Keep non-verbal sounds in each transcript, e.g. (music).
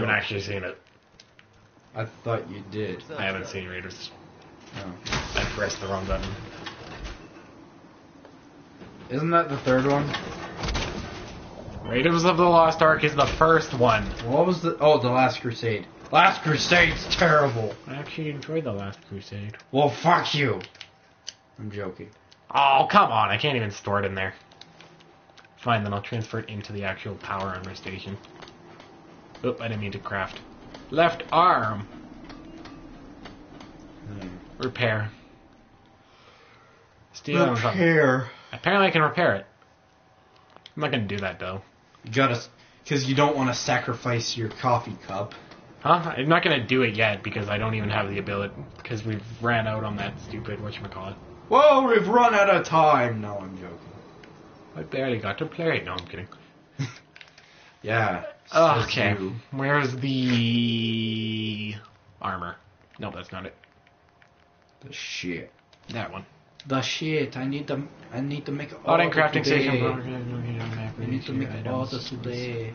haven't actually seen it. I thought you did. I haven't seen Raiders. Oh. I pressed the wrong button. Isn't that the third one? Raiders of the Lost Ark is the first one. What was the? Oh, the Last Crusade. Last Crusade's terrible. I actually enjoyed the Last Crusade. Well, fuck you. I'm joking. Oh, come on. I can't even store it in there. Fine, then I'll transfer it into the actual power armor station. Oop, I didn't mean to craft. Left arm. Repair. Steal and something. Repair. Apparently I can repair it. I'm not gonna do that though. You gotta, because you don't want to sacrifice your coffee cup. Huh? I'm not gonna do it yet because I don't even have the ability because we've ran out on that stupid whatchamacallit. Whoa, we've run out of time. No, I'm joking. I barely got to play. No, I'm kidding. (laughs) Yeah. Oh, okay. you. Where's the armor? No, that's not it. The shit. That one. The shit. I need to. I need to make. Oh, and order crafting today. station. I need to make order today.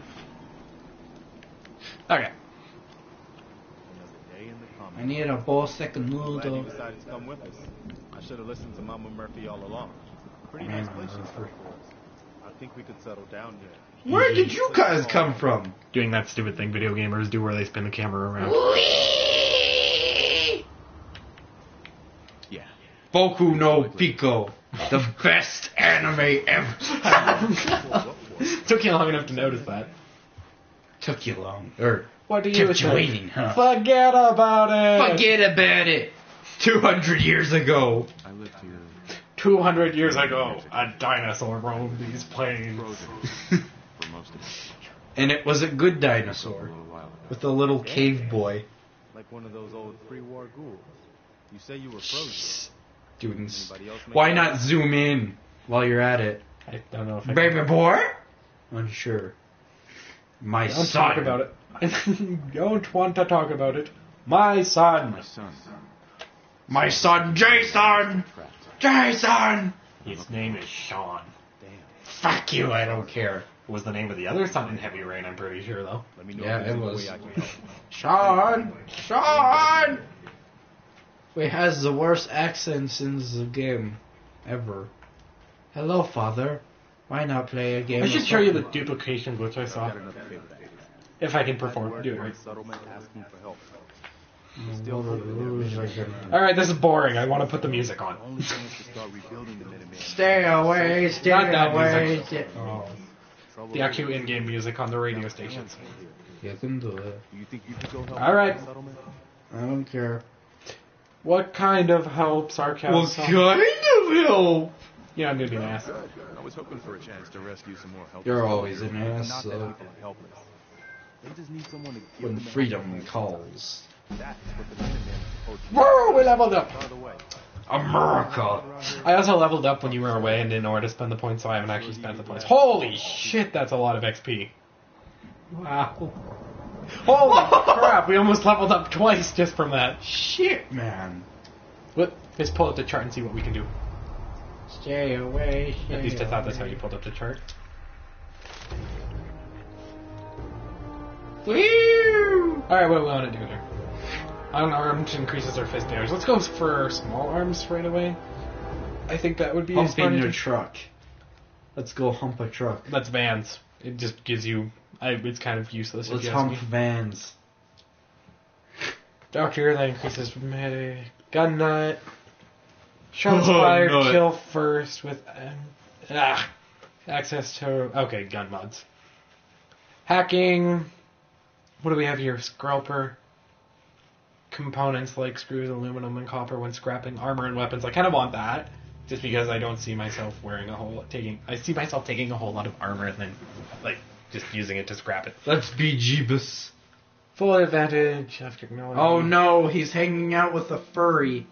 Okay. Another day in the I need a bowl second noodle. to come with us. I should have listened to Mama Murphy all along. Pretty nice place she's for us. I think we could settle down here. Where did you guys come from? Doing that stupid thing video gamers do where they spin the camera around. Yeah. Boku no Pico, the best anime ever. (laughs) Took you long enough to notice that. Took you long, or What do you kept you think? waiting, huh? Forget about it. Forget about it. Two hundred years ago. I lived here 200 years ago, a dinosaur roamed these plains. frozen for most of it. And it was a good dinosaur little while ago. with a little cave boy Like one of those old pre-war ghouls. You say you were frozen. doing. s- Anybody else make Why not zoom in while you're at it, I don't know if I baby boy? Unsure. My Don't son. talk about it. (laughs) Don't want to talk about it. My son. My son. My son, Jason. Trapped. Jason. His name is Sean. Damn. Fuck you. I don't care. Was the name of the other son in Heavy Rain? I'm pretty sure though. Let me know Yeah, if there's it was. way I can help. Sean. Sean. Wait, has the worst accent in the game ever. Hello, father. Why not play a game? I should show you the duplication glitch I saw. Got another favor to ask. If I can perform, Word do it from right. Settlement asking. Alright, this is boring. I want to put the music on. Only chance to start rebuilding the Stay away, stay Not that away. music. stay- Oh, the actual in-game music on the radio stations. You can do it. You think you could go help All right. with the settlement? I don't care. What kind of help, sarcasm? What kind of help? Yeah, I'm gonna be an ass. Good. I was hoping for a chance to rescue some more help. You're always an Not ass, that so people are helpless. They just need someone to give when them a freedom helping calls. hand. That's what the Minutemen are supposed to do. Woo! We leveled up. By the way, America. I also leveled up when you were away and didn't know where to spend the points, so I haven't actually spent the points. Holy shit, that's a lot of XP. Wow. Holy (laughs) crap, we almost leveled up twice just from that. Shit, man. Let, let's pull up the chart and see what we can do. Stay away. Stay At least I thought that's how you pulled up the chart. Woo! Alright, what do we want to do here? Unarmed increases our fist damage. Let's go for small arms right away. I think that would be fun your truck. Let's go hump a truck. That's Vans. It just gives you. I, it's kind of useless. if Let's you ask hump me. vans. Doctor, that increases melee. Gun nut. Shots Oh, fired, nut. kill first with. Um, ah, access to. Okay, gun mods. Hacking. What do we have here? Scrapper. Components like screws, aluminum, and copper when scrapping armor and weapons. I kind of want that. Just because I don't see myself wearing a whole taking. I see myself taking a whole lot of armor and then, like, just using it to scrap it. Let's be Jeebus. Full advantage after technology. Oh no, he's hanging out with a furry.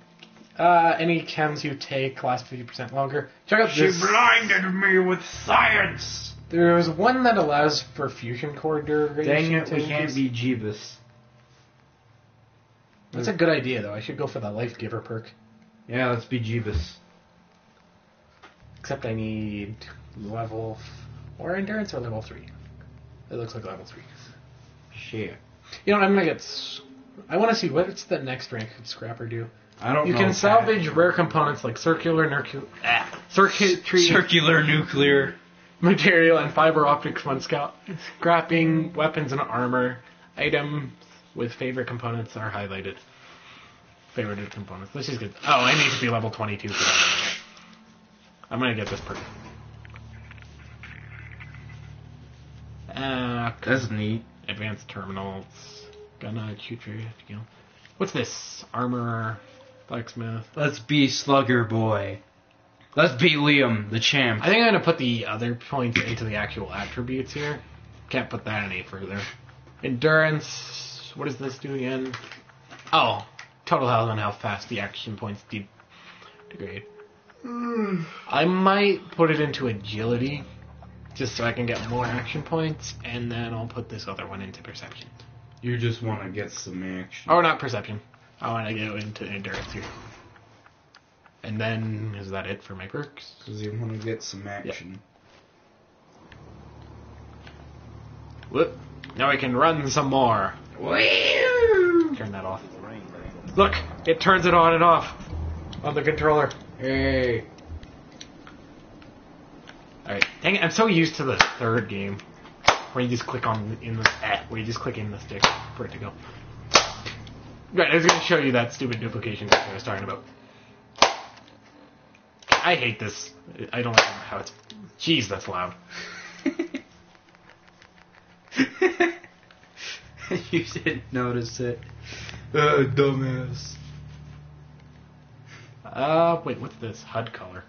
Uh, any chems you take last 50% longer. Check out She this. blinded me with science. There's one that allows for fusion core duration. Dang it, to we can't be Jeebus. That's a good idea, though. I should go for the life giver perk. Yeah, let's be Jeebus. Except I need level or endurance or level 3. It looks like level 3. Shit. You know, I'm gonna get. s- I want to see what's the next rank of Scrapper do. I don't You know. can salvage rare components like circular nercu- ah, circuitry, circular nuclear. material, and fiber optics when scout scrapping weapons and armor. Items with favorite components are highlighted. Favorited components. This is good. Oh, I need to be level 22 for that. I'm gonna get this perk. Uh, That's neat. advanced terminals. Gonna shoot your go. What's this? Armor, blacksmith. Let's be Slugger Boy. Let's be Liam, the champ. I think I'm gonna put the other points into the actual attributes here. Can't put that any further. Endurance. What does this do again? Oh, total health and how fast the action points de- degrade. Hmm. I might put it into agility, just so I can get more action points, and then I'll put this other one into perception. You just want to get some action. Oh, not perception. I want to go into endurance here. And then, is that it for my perks? Because you want to get some action. Whoop. Now I can run some more. Turn that off. Look, it turns it on and off on the controller. Hey. Alright, dang it, I'm so used to the third game. Where you just click on in the eh, where you just click in the stick for it to go. Right, I was gonna show you that stupid duplication trick I was talking about. I hate this. I don't like how it's. Jeez, that's loud. (laughs) (laughs) you didn't notice it. Uh, dumbass. Uh, wait, what's this? HUD color.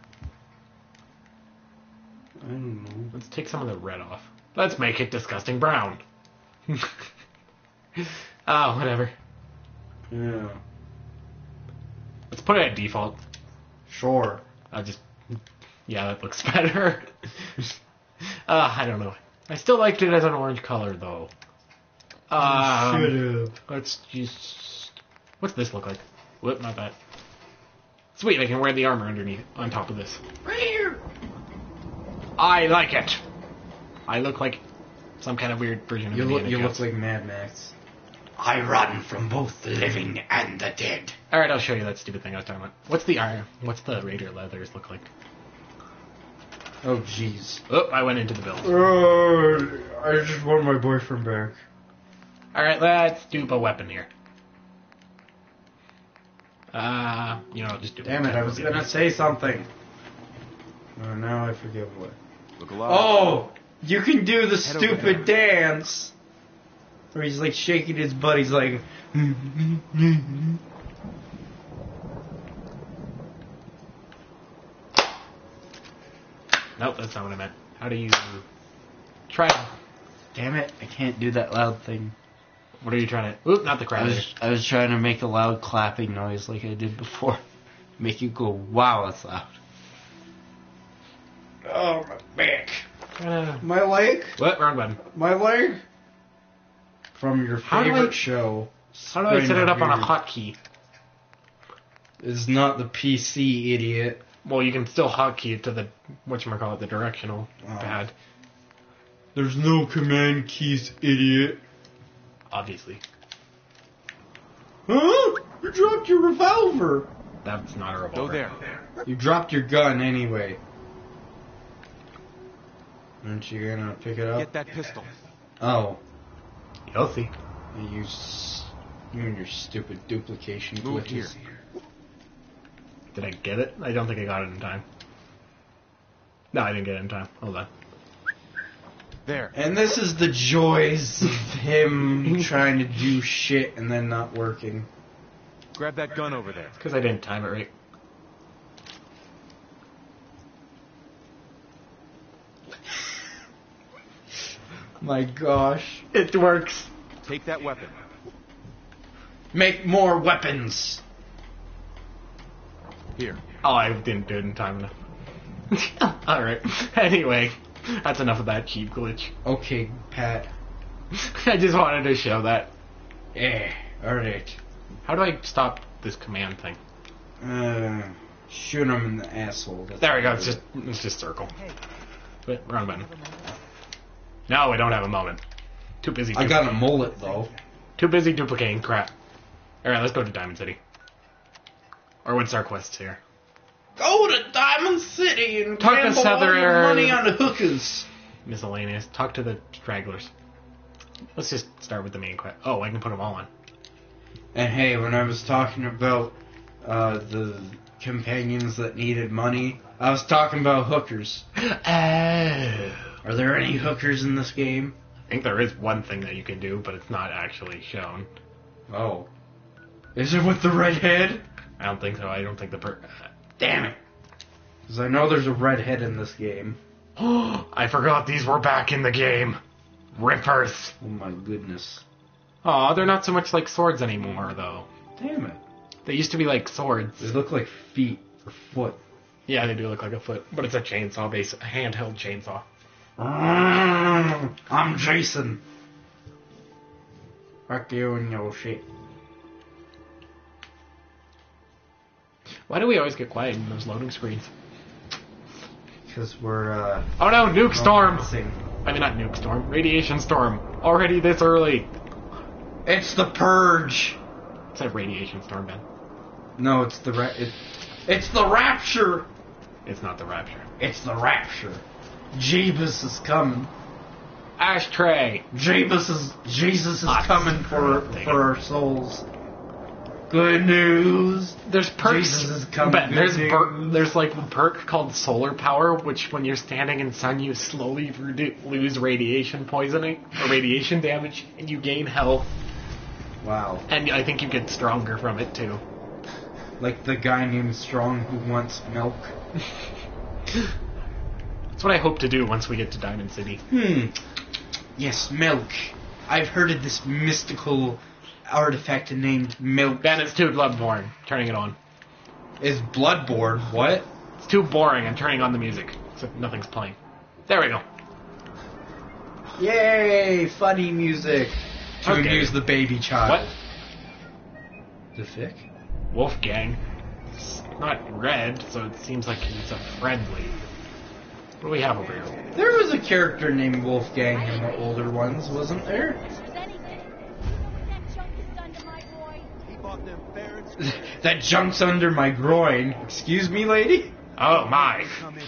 I don't know. Let's take some of the red off. Let's make it disgusting brown. oh, (laughs) whatever. Yeah. Let's put it at default. Sure. I'll just. Yeah, that looks (laughs) better. uh, I don't know. I still liked it as an orange color, though. Um, Should have. let's just. What's this look like? Whoop, my that. Sweet, I can wear the armor underneath, on top of this. I like it. I look like some kind of weird version of You look, Indiana you look like Mad Max. I run from both the living and the dead. All right, I'll show you that stupid thing I was talking about. What's the iron? What's the Raider leathers look like? Oh, jeez. Oh, I went into the build. Uh, I just want my boyfriend back. All right, let's do a weapon here. Uh, you know, just do. Damn it, I was gonna say something. Oh, now I forget what. Look alive. Oh! You can do the Head stupid dance! Where he's like shaking his butt, he's like. Nope, that's not what I meant. How do you try? Damn it, I can't do that loud thing. What are you trying to? Oop, not the I was, I was trying to make a loud clapping noise like I did before. (laughs) Make you go, wow, that's loud. Oh, my back. Uh, My leg? what? Wrong button. My leg? From your How favorite I- show. How do I set it up on a hotkey? It's not the PC, idiot. Well, you can still hotkey it to the whatchamacallit, the directional Oh. pad, There's no command keys, idiot. Obviously. Huh? You dropped your revolver. That's not a revolver. Go there. You dropped your gun anyway. Aren't you gonna pick it up? Get that pistol. Oh, You'll you, s- you and your stupid duplication Move glitches. here. Did I get it? I don't think I got it in time. No, I didn't get it in time. Hold on. There. And this is the joys of him trying to do shit and then not working. Grab that gun over there. Because I didn't time it right. (laughs) My gosh. It works. Take that weapon. Make more weapons. Here. Oh, I didn't do it (laughs) in time enough. Alright. (laughs) Anyway, (laughs) that's enough of that cheap glitch. Okay, Pat. (laughs) I just wanted to show that. Eh, alright. How do I stop this command thing? Uh, shoot him in the asshole. That's There we go. what It's it just it's just circle. But wrong button. No, we don't have a moment. Too busy. I got a mullet though. Too busy duplicating crap. Alright, let's go to Diamond City. Or what's our quest here? Go to Diamond City and Talk to gamble all Souther- your money on the hookers. Miscellaneous. Talk to the stragglers. Let's just start with the main quest. Oh, I can put them all on. And hey, when I was talking about uh, the companions that needed money, I was talking about hookers. (gasps) Oh. Are there any hookers in this game? I think there is one thing that you can do, but it's not actually shown. Oh. Is it with the red head? I don't think so. I don't think the per. Damn it. Because I know there's a red head in this game. (gasps) I forgot these were back in the game. Rippers. Oh my goodness. Aw, they're not so much like swords anymore, though. Damn it. They used to be like swords. They look like feet or foot. Yeah, they do look like a foot, but it's a chainsaw base, a handheld chainsaw. Mm, I'm Jason. Fuck you and your shit. Why do we always get quiet in those loading screens? Because we're, uh. Oh no, nuke storm! I mean, not nuke storm, radiation storm. Already this early. It's the purge! It's a radiation storm, Ben. No, it's the ra- it, It's the rapture! It's not the rapture. It's the rapture. Jeebus is coming. Ashtray! Jeebus is Jesus is coming for for our souls. Good news. There's perks. Jesus is coming, Ben, there's per- there's like a perk called solar power, which when you're standing in sun, you slowly redu- lose radiation poisoning or radiation damage, and you gain health. Wow. And I think you get stronger from it too. Like the guy named Strong who wants milk. (laughs) That's what I hope to do once we get to Diamond City. Hmm. Yes, milk. I've heard of this mystical artifact named milk. Ben, it's too bloodborne. Turning it on. Is Bloodborne. What? It's too boring. I'm turning on the music, so nothing's playing. There we go. Yay! Funny music. To Okay. amuse the baby child. What? The fic? Wolfgang. It's not red, so it seems like it's a friendly. What do we have over here? There was a character named Wolfgang in the older ones, wasn't there? That junk's under my groin. Excuse me, lady? Oh my! Come in.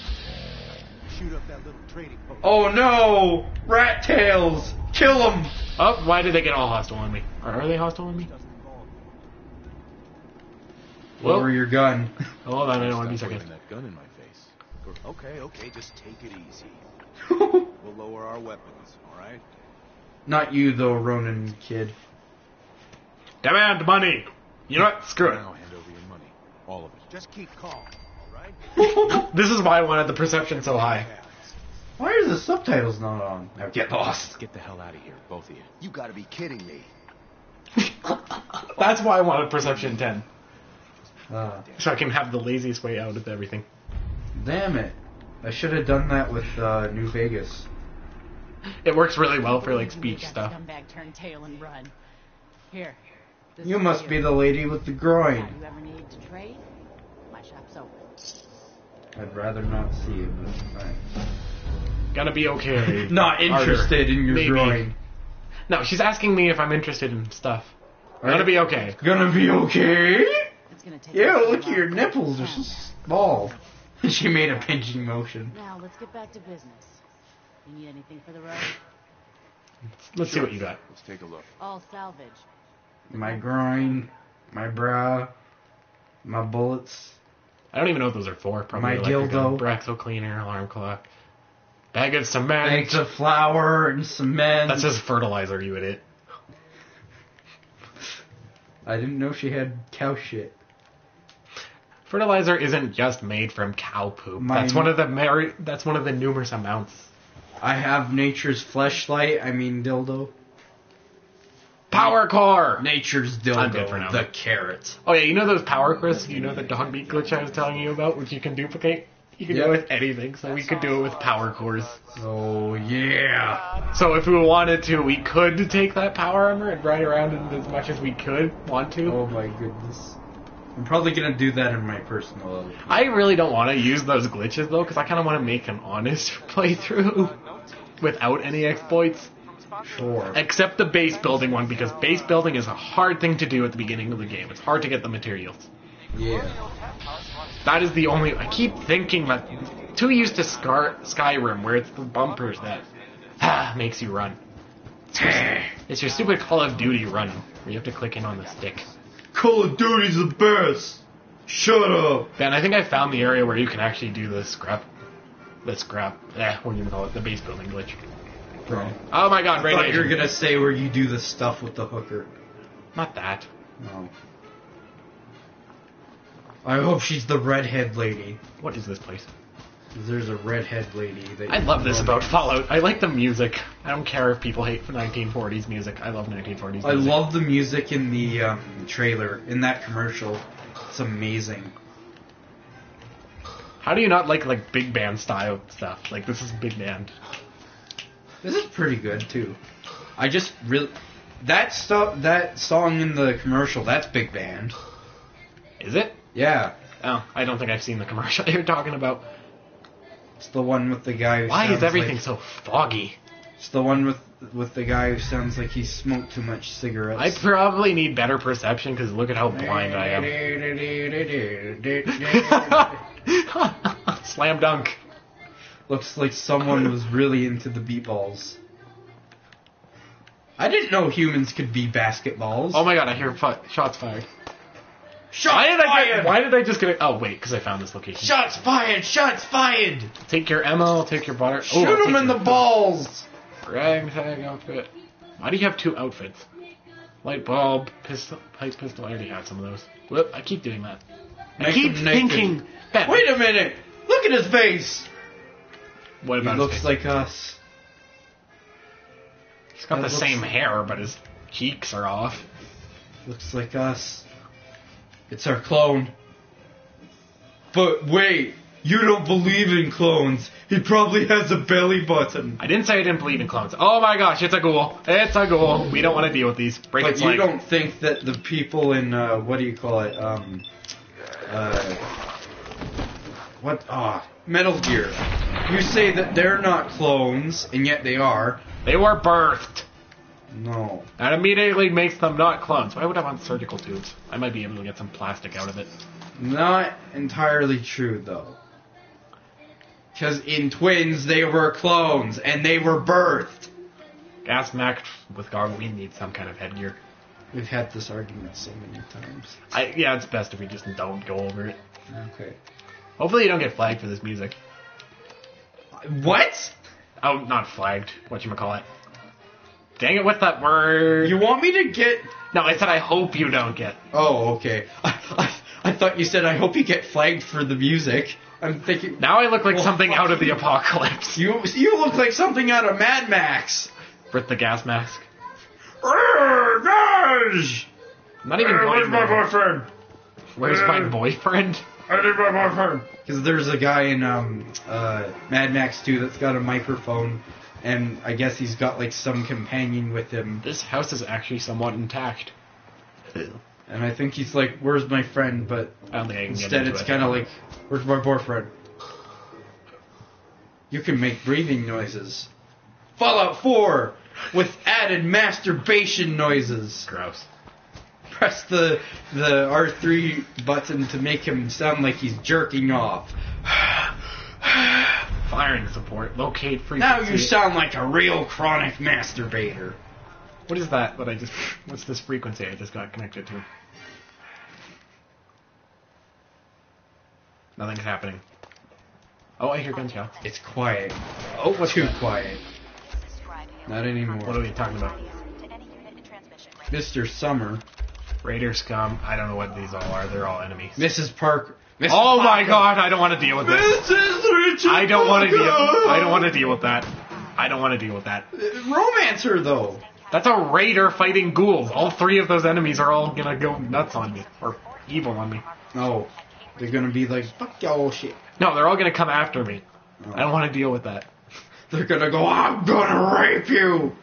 Shoot up that little trading post. Oh no! Rat tails! Kill them! Oh, why did they get all hostile on me? Or are they hostile on me? Doesn't involve Well- Lower your gun. (laughs) Hold on, I don't want to be second. that gun in my face. Okay, okay, just take it easy. (laughs) We'll lower our weapons, all right? Not you though, Ronan kid. Demand money! You know what? Screw it. Now hand over your money, all of it. Just keep calm, all right? (laughs) This is why I wanted the perception so high. Why are the subtitles not on? Now get lost. Get the hell out of here, both of you. You gotta be kidding me. (laughs) That's why I wanted perception 10. Uh, So I can have the laziest way out of everything. damn it. I should have done that with uh, New Vegas. It works really well for like speech stuff. Scumbag turn tail and run. Here. This You must be the lady with the groin. Now, you ever need to trade? My shop's open. I'd rather not see it, but thanks. Gonna be okay. (laughs) Not Harder. interested in your Maybe. groin. No, she's asking me if I'm interested in stuff. Right? Gonna be okay. Gonna be okay? It's gonna take Yeah, look at your nipples. They're so small. (laughs) she made a pinching motion. Now let's get back to business. You need anything for the road? Let's see what you got. Let's take a look. All salvage. My groin, my bra, my bullets. I don't even know what those are for. Probably My gun, dildo. Abraxo cleaner, alarm clock, bag of cement. Bags of flour and cement. That's just fertilizer, you idiot. I didn't know she had cow shit. Fertilizer isn't just made from cow poop. My- That's one of the mer- That's one of the numerous amounts. I have nature's fleshlight. I mean dildo. Power core. Nature's I'm good for dildo. now. The carrot. Oh yeah, you know those power cores? You know the dog meat glitch I was telling you about, which you can duplicate. You can Yep. do it with anything, so we could do it with power cores. Oh yeah. So if we wanted to, we could take that power armor and ride around in as much as we could want to. Oh my goodness. I'm probably gonna do that in my personal LP. I really don't want to use those glitches though, because I kind of want to make an honest (laughs) playthrough without any exploits. Sure. Except the base building one, because base building is a hard thing to do at the beginning of the game. It's hard to get the materials. Yeah. That is the only. I keep thinking that too used to Scar, Skyrim, where it's the bumpers that (sighs) ah, makes you run. It's (laughs) your, it's your stupid Call of Duty run, where you have to click in on the stick. Call of Duty's the best. Shut up. Ben, I think I found the area where you can actually do the scrap, the scrap. Eh, what do you call it? The base building glitch. Bro. Oh my God! I thought you were Radiation. gonna say where you do the stuff with the hooker. Not that. No. I hope she's the redhead lady. What is this place? There's a redhead lady that I love this about Fallout. I like the music. I don't care if people hate 1940s music. I love 1940s music. I love the music in the um, trailer, in that commercial. It's amazing. How do you not like like big band style stuff? Like this is big band. This is pretty good too. I just really that stuff that song in the commercial, that's big band. Is it? Yeah. Oh, I don't think I've seen the commercial (laughs) you're talking about. It's the one with the guy who Why sounds is everything like, so foggy? It's the one with with the guy who sounds like he smoked too much cigarettes. I probably need better perception because look at how blind I am. (laughs) (laughs) Slam dunk. Looks like someone was really into the beatballs. I didn't know humans could be basketballs. Oh my god, I hear fi- shots fired. Shots Why did I fired! get, Why did I just get it? Oh wait, because I found this location. Shots fired! Shots fired! Take your ammo. I'll take your butter. Oh, Shoot I'll him in the balls! Ragtag outfit. Why do you have two outfits? Light bulb, pistol, pipe pistol. I already had some of those. Whoop! I keep doing that. I Make keep thinking. Wait a minute! Look at his face! What He about his looks face? like us. He's got that the same hair, but his cheeks are off. Looks like us. It's our clone. But wait, you don't believe in clones. He probably has a belly button. I didn't say I didn't believe in clones. Oh my gosh, it's a ghoul. It's a ghoul. We don't want to deal with these. Break But you leg. don't think that the people in uh, what do you call it? Um, uh, what? Ah, Metal Gear. You say that they're not clones, and yet they are. They were birthed. No. That immediately makes them not clones. Why would I want surgical tubes? I might be able to get some plastic out of it. Not entirely true, though. Because in twins, they were clones, and they were birthed. Gas Mac with gargle, we need some kind of headgear. We've had this argument so many times. I, yeah, it's best if we just don't go over it. Okay. Hopefully you don't get flagged for this music. What? Oh, not flagged. What you call it? Dang it, what's that word? You want me to get? no, I said I hope you don't get. Oh, okay. I, I, I thought you said I hope you get flagged for the music. I'm thinking Now I look like Well, something out of the apocalypse. you you look like something out of Mad Max. With the gas mask. I'm not even going there. boyfriend? Where's my boyfriend? I need my boyfriend. Because there's a guy in um, uh, Mad Max 2 that's got a microphone, and I guess he's got like some companion with him. This house is actually somewhat intact. And I think he's like, "Where's my friend?" But I don't think I can get instead, into it's it. kind of like, "Where's my boyfriend?" You can make breathing noises. Fallout 4 with added masturbation noises. gross. Press the the R3 button to make him sound like he's jerking off. (sighs) Firing support. Locate frequency. Now you sound like a real chronic masturbator. What is that? What I just? What's this frequency I just got connected to? Nothing's happening. Oh, I hear gunshot. It's quiet. Oh, what's Too that? quiet. Not anymore. What are we talking about? Mr. Summer. Raider scum. I don't know what these all are. They're all enemies. Mrs. Parker. Mrs. Oh my god! I don't want to deal with this. Mrs. Richard I don't want to deal. I don't want to deal with that. I don't want to deal with that. Romancer, though. That's a raider fighting ghouls. All three of those enemies are all gonna go nuts on me or evil on me. No. They're gonna be like, fuck y'all shit. No, they're all gonna come after me. I don't want to deal with that. (laughs) They're gonna go, I'm gonna rape you!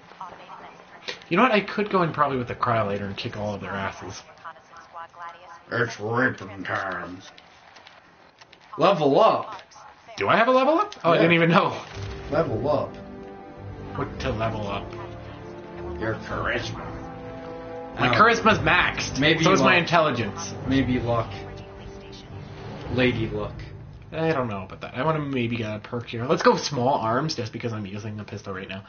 You know what? I could go in probably with the cryolator and kick all of their asses. It's ripping time. Level up. Do I have a level up? Oh, I didn't even know. Level up. What to level up? Your charisma. My Oh, charisma's maxed. Maybe so is my intelligence. Maybe luck. Lady luck. I don't know about that. I want to maybe get a perk here. Let's go small arms, just because I'm using a pistol right now.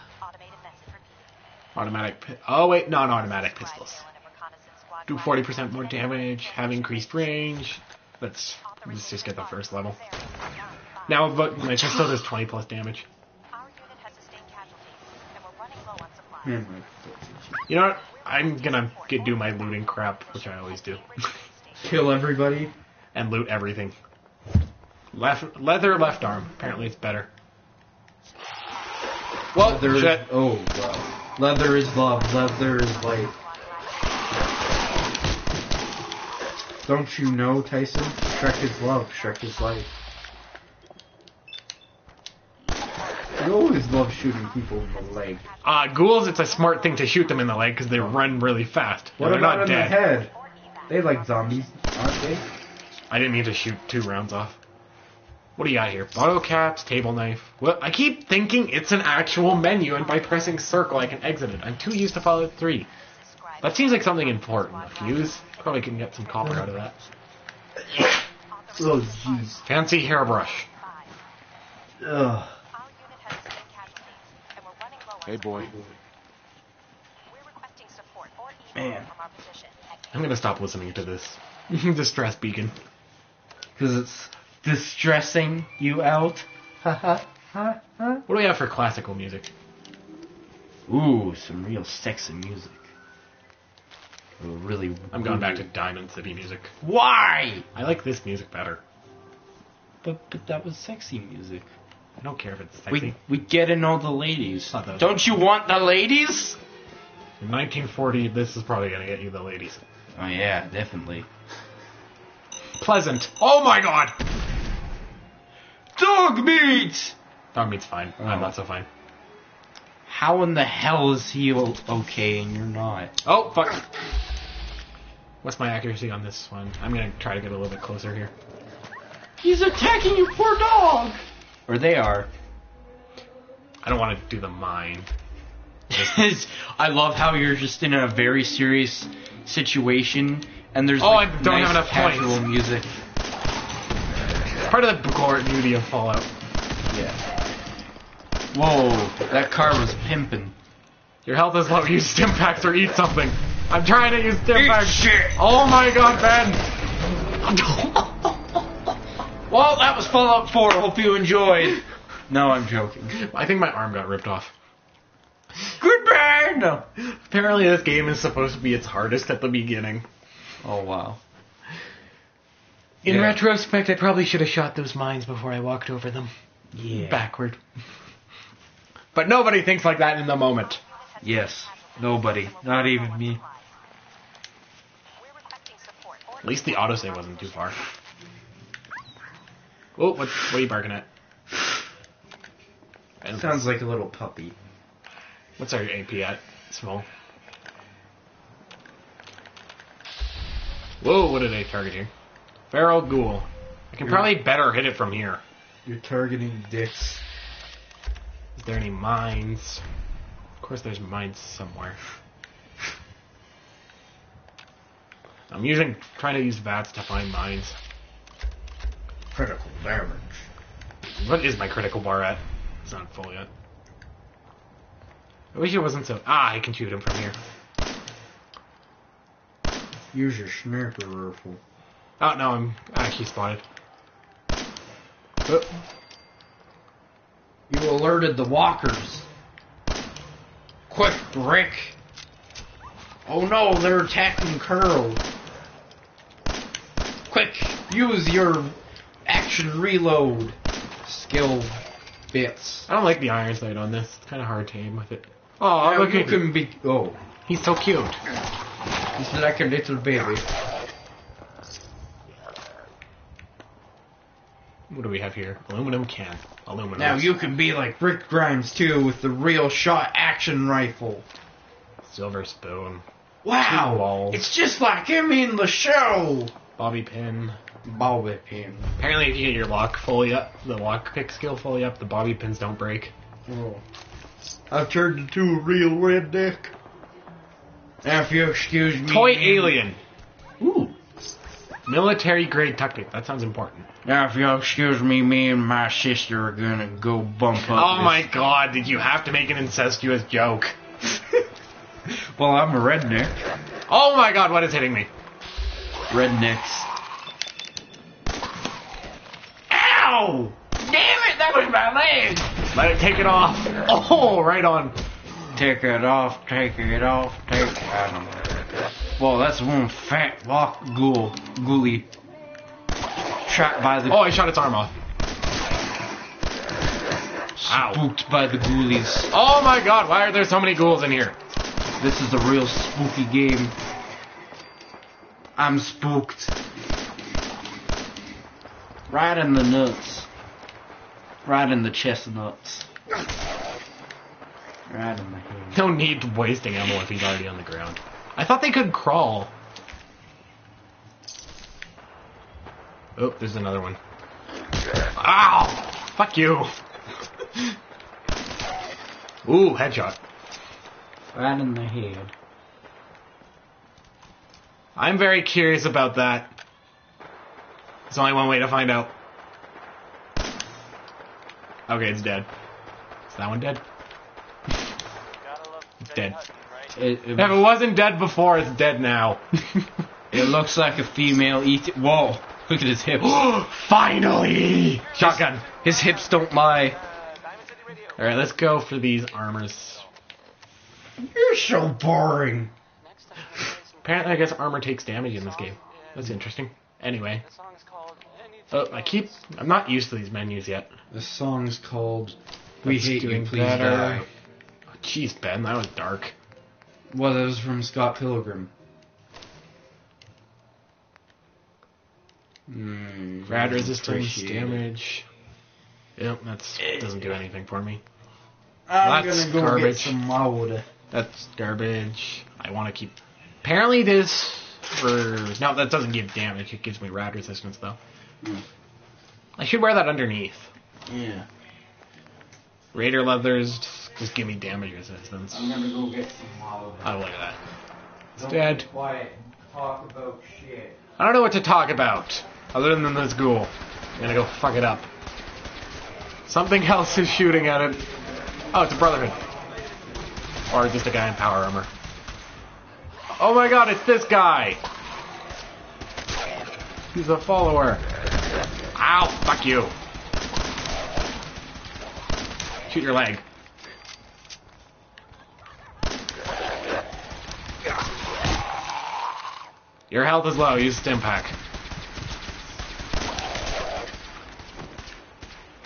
Automated message repeated. Automatic. Oh wait, non-automatic pistols. Rydell and a reconnaissance squad Do 40% more damage. Have increased range. Let's let's just get the first level. Now, but my pistol does 20 plus damage. Our unit has sustained casualties, and we're running low on supplies. Hmm. You know what? I'm gonna get do my looting crap, which I always do, (laughs) Kill everybody. and loot everything. Left leather left arm. Apparently, it's better. Well, Leather shit. oh wow. Leather is love. Leather is life. Don't you know, Tyson? Shrek is love. Shrek is life. You always love shooting people in the leg. Uh, ghouls, it's a smart thing to shoot them in the leg because they run really fast. What they're about not in dead. the head? They like zombies, aren't they? I didn't mean to shoot two rounds off. What do you got here? Bottle caps, table knife. Well, I keep thinking it's an actual menu, and by pressing circle, I can exit it. I'm too used to Fallout three. That seems like something important. Fuse. Probably can get some copper out of that. (coughs) Oh jeez. Fancy hairbrush. Ugh. Our unit has sustained casualties, and we're running low on Hey, boy. We're requesting support or evac Man. from our position at I'm gonna stop listening to this. (laughs) Distress beacon. Because it's distressing you out. (laughs) What do we have for classical music? Ooh, some real sexy music. Really. I'm going back to Diamond City music. Why? I like this music better. But but that was sexy music. I don't care if it's sexy. We we get in all the ladies. Not those. Don't you want the ladies? In 1940, this is probably gonna get you the ladies. Oh yeah, definitely. Pleasant. Oh my god! Dog meat. Dog meat's fine. Oh. I'm Oh. not so fine. How in the hell is he okay and you're not? Oh, fuck. What's my accuracy on this one? I'm gonna try to get a little bit closer here. He's attacking you, poor dog. Or they are. I don't want to do the mine. (laughs) I love how you're just in a very serious situation and there's Oh, like, I don't nice have enough casual points. music. Part of the glory beauty of Fallout. Yeah. Whoa, that car was pimping. Your health is low. (laughs) Use stim packs or eat something. I'm trying to use stim Eat packs. shit. Oh my god, Ben! (laughs) Well, that was Fallout 4. Hope you enjoyed. (laughs) no, I'm joking. I think my arm got ripped off. Goodbye. No. Apparently, this game is supposed to be its hardest at the beginning. Oh wow. In Yeah. retrospect, I probably should have shot those mines before I walked over them. Yeah. Backward. But nobody thinks like that in the moment. Yes. Nobody. Not even me. We're requesting support or At least the autosave wasn't too far. Oh, what, what are you barking at? And Sounds like a little puppy. What's our AP at? Small. Whoa, what did I target here? Feral Ghoul. I can probably better hit it from here. You're targeting dicks. Is there any mines? Of course there's mines somewhere. I'm using trying to use VATS to find mines. Critical damage. What is my critical bar at? It's not full yet. I wish it wasn't so. Ah, I can shoot him from here. Use your sniper rifle. Oh no, I'm actually spotted. Oh, You alerted the walkers. Quick, Rick. Oh no, they're attacking Curl. Quick, use your action reload skill bits. I don't like the iron sight on this. It's kind of hard to aim with it. Oh, Yeah, look you at can be. Oh, He's so cute. he's like a little baby. What do we have here? Aluminum can. Aluminum. Now you can be like Rick Grimes too with the real shot action rifle. Silver spoon. Wow, Balls. it's just like him in the show. Bobby pin. Bobby pin. Apparently, if you get your lock fully up, the lock pick skill fully up, the bobby pins don't break. Oh. I've turned into a real redneck. If you excuse me. Toy alien. Ooh. Military grade tactic. That sounds important. Now, if you'll excuse me, me and my sister are gonna go bump up. Oh this- my god, did you have to make an incestuous joke? (laughs) Well, I'm a redneck. Oh my god, what is hitting me? Rednecks. Ow! Damn it, that was my leg! Let it take it off. Oh, right on. Take it off, take it off, take it off. Well, that's one fat lock ghoul, ghoulie. Trapped by the. Oh, I shot its arm off. Ow. Spooked by the ghoulies. Oh my god, why are there so many ghouls in here? This is a real spooky game. I'm spooked. Right in the nuts. Right in the chestnuts. Right in the head. No need wasting ammo if he's already on the ground. I thought they could crawl. Oh, there's another one. Ow! Fuck you! (laughs) Ooh, headshot. Right in the head. I'm very curious about that. There's only one way to find out. Okay, it's dead. Is that one dead? It's dead. It, it, If it wasn't dead before, it's dead now. (laughs) it looks like a female eat. Whoa! Look at his hips. (gasps) Finally! Shotgun. His hips don't lie. Alright, let's go for these armors. You're so boring. Apparently, I guess armor takes damage in this game. That's interesting. Anyway. Oh, I keep. I'm not used to these menus yet. The song's called "We Hate do You, Please better. Die." Oh, Jeez, Ben, that was dark. Well, that was from Scott Pilgrim. Mm, Rad resistance, damage. Yep, that's doesn't do anything for me. I'm That's gonna go garbage. get some. That's garbage. I want to keep. Apparently, this for no, that doesn't give damage. It gives me rad resistance though. Hmm. I should wear that underneath. Yeah. Raider leathers just give me damage resistance. I'm gonna go get some water. Oh, look at that. It's dead. Quiet. Talk about shit. I don't know what to talk about other than this ghoul. I'm gonna go fuck it up. Something else is shooting at it. Oh, it's a Brotherhood. Or just a guy in power armor. Oh my god, it's this guy! He's a follower. Ow, fuck you. Shoot your leg. Your health is low, use stim pack.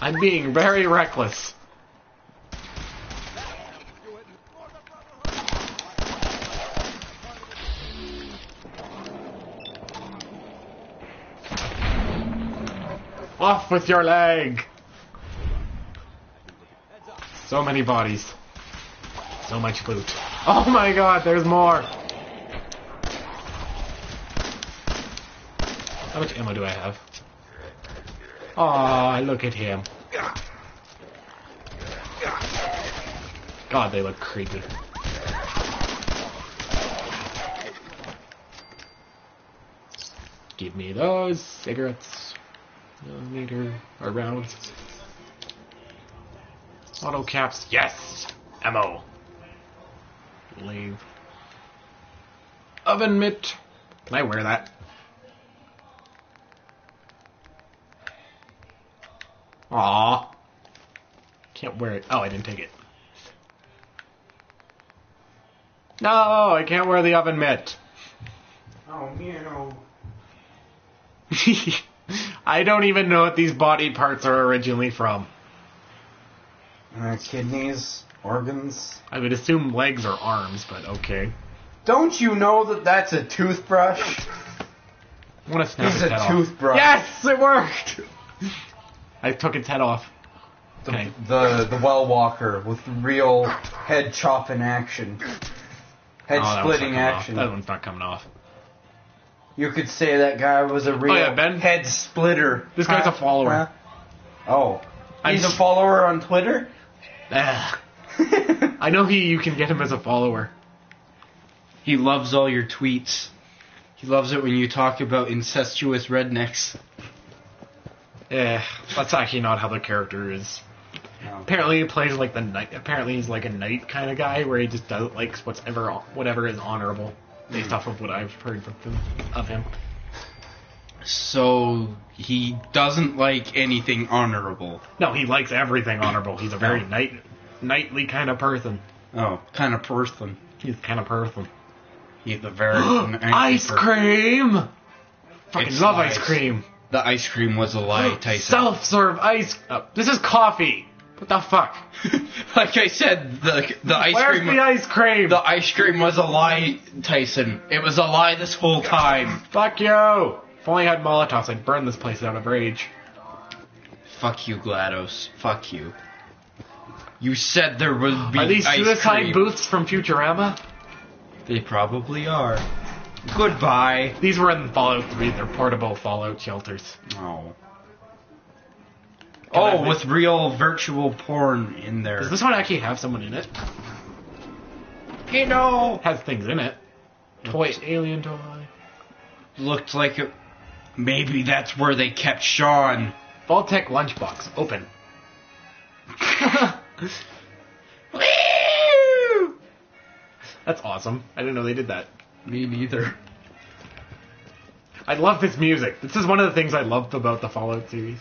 I'm being very reckless. Off with your leg! So many bodies. So much loot. Oh my god, there's more! How much ammo do I have? Aw, look at him. God, they look creepy. Give me those cigarettes. Millimeter or rounds. Auto caps. Yes! Ammo. Leave. Oven mitt. Can I wear that? Aw. Can't wear it. Oh, I didn't take it. No, I can't wear the oven mitt. Oh, meow. (laughs) I don't even know what these body parts are originally from. Uh, kidneys, organs. I would assume legs or arms, but okay. Don't you know that that's a toothbrush? I want to snap He's its a head off. toothbrush. Yes, it worked. I took its head off. The, Okay. the the well walker with real head chopping action, head Oh, that splitting off. action. That one's not coming off. You could say that guy was a oh, real Oh, yeah, Ben? head splitter. This guy's a follower. Oh, I'm he's a s- follower on Twitter. (laughs) I know he. You can get him as a follower. He loves all your tweets. He loves it when you talk about incestuous rednecks. Eh, that's actually not how the character is. Apparently, he plays like the knight. Apparently, he's like a knight kind of guy, where he just does likes whatever whatever is honorable, based off of what I've heard from him, of him. So he doesn't like anything honorable. No, he likes everything honorable. He's a very knight, knightly kind of person. Oh, kind of person. He's kind of person. He's a very (gasps) ice cream. Fucking It's love lies. ice cream. The ice cream was a lie, oh, Tyson. Self-serve ice. Oh, this is coffee. What the fuck? (laughs) like I said, the the ice Where's cream. the ice cream? the ice cream was a lie, Tyson. It was a lie this whole time. Fuck you. If only I had Molotovs, I'd burn this place out of rage. Fuck you, GLaDOS. Fuck you. You said there would be Are these suicide cream. booths from Futurama? They probably are. Goodbye. These were in Fallout 3. They're portable Fallout shelters. Oh. Can Oh, with real virtual porn in there. Does this one actually have someone in it? Hey, no. Has things in it. Toy, alien toy. Looked like it. Maybe that's where they kept Shaun. Vault-Tec lunchbox. Open. (laughs) (laughs) That's awesome. I didn't know they did that. Me neither. I love this music. This is one of the things I love about the Fallout series.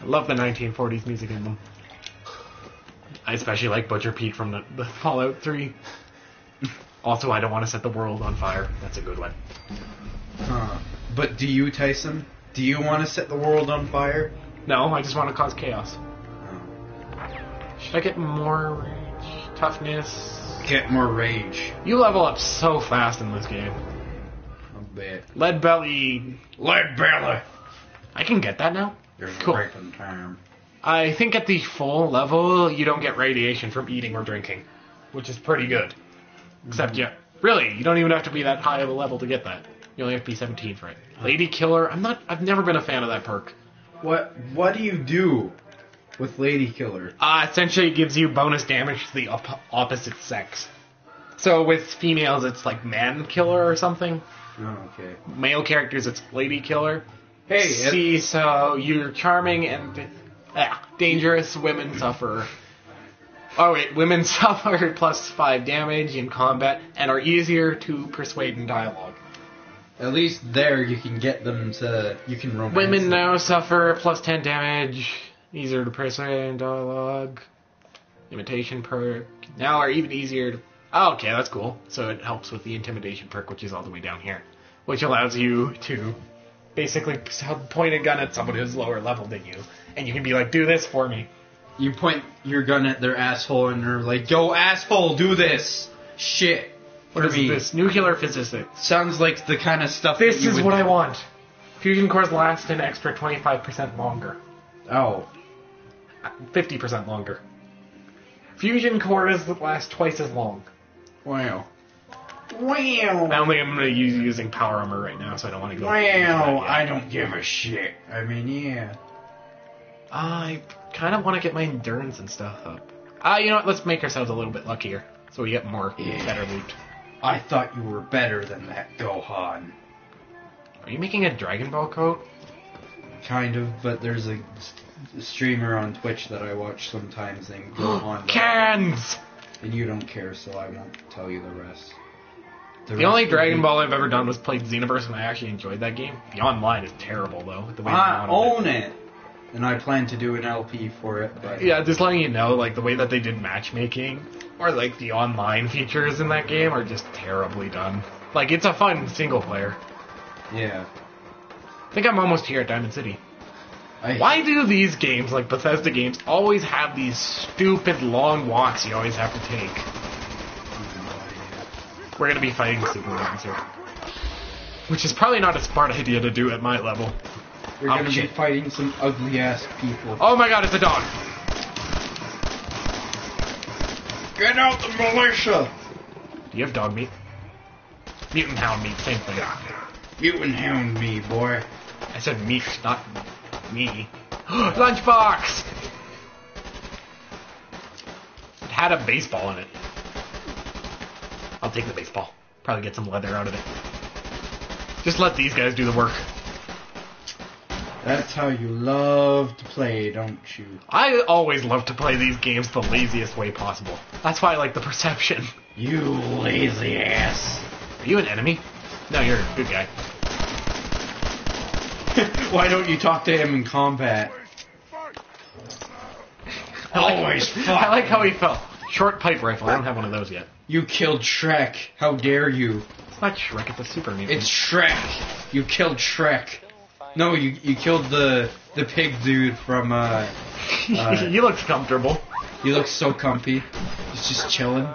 I love the 1940s music in them. I especially like Butcher Pete from the, the Fallout 3. Also, I don't want to set the world on fire. That's a good one. Huh. But do you, Tyson? Do you want to set the world on fire? No, I just want to cause chaos. Should I get more rage? Toughness? Get more rage. You level up so fast in this game. A bit. Lead belly. Lead belly. I can get that now. There's Cool. a break in time. I think at the full level, you don't get radiation from eating or drinking, which is pretty good. Except, mm-hmm. yeah, really, you don't even have to be that high of a level to get that. You only have to be 17 for it. Lady Killer, I'm not. I've never been a fan of that perk. What What do you do with Lady Killer? Uh, essentially, it gives you bonus damage to the op- opposite sex. So with females, it's like man killer or something. Oh, okay. Male characters, it's lady killer. Hey, See, so you're charming and ah, dangerous. Women suffer. Oh wait, women (laughs) suffer plus five damage in combat and are easier to persuade in dialogue. At least there you can get them to you can romance. Women them. now suffer plus ten damage, easier to persuade in dialogue. Imitation perk now are even easier to. Oh, okay, that's cool. So it helps with the intimidation perk, which is all the way down here, which allows you to basically point a gun at someone who's lower level than you, and you can be like, "Do this for me." You point your gun at their asshole and they're like, "Yo, asshole, do this." Shit. What is me. this? Nuclear physics. Sounds like the kind of stuff. This is what I want. Fusion cores last an extra 25% longer. Oh, 50% longer. Fusion cores last twice as long. wow. Wow. I Wow. don't think I'm going to use using power armor right now, so I don't want to go. Wow. into that yet. I don't give a shit. I mean, yeah. I kind of want to get my endurance and stuff up. Ah, you know what? Let's make ourselves a little bit luckier, so we get more Yeah. better loot. I thought you were better than that, Gohan. Are you making a Dragon Ball coat? Kind of, but there's a s- streamer on Twitch that I watch sometimes named Gohan. (gasps) Cans. And you don't care, so I won't tell you the rest. The only rest will Dragon Ball I've ever done was played Xenoverse, and I actually enjoyed that game. The online is terrible though. The way I they modeled it. own it. And I plan to do an LP for it, but Yeah, just letting you know, like the way that they did matchmaking or like the online features in that game are just terribly done. Like it's a fun single player. yeah. I think I'm almost here at Diamond City. I, Why do these games, like Bethesda games, always have these stupid long walks you always have to take? We're gonna be fighting super mutants here. Which is probably not a smart idea to do at my level. We're gonna um, be fighting some ugly ass people. Oh my god, it's a dog! Get out the militia! Do you have dog meat? Mutant hound meat, same thing. Mutant hound me, boy. I said meat, not me. (gasps) Lunchbox! It had a baseball in it. I'll take the baseball. Probably get some leather out of it. Just let these guys do the work. That's how you love to play, don't you? I always love to play these games the laziest way possible. That's why I like the perception. You lazy ass. Are you an enemy? No, you're a good guy. (laughs) Why don't you talk to him in combat? Always (laughs) I like how he fell. Short pipe rifle. I don't have one of those yet. You killed Shrek. How dare you? It's not Shrek. It's a super mutant. It's Shrek. You killed Shrek. No, you you killed the the pig dude from uh (laughs) he looks comfortable. he looks so comfy. He's just chilling.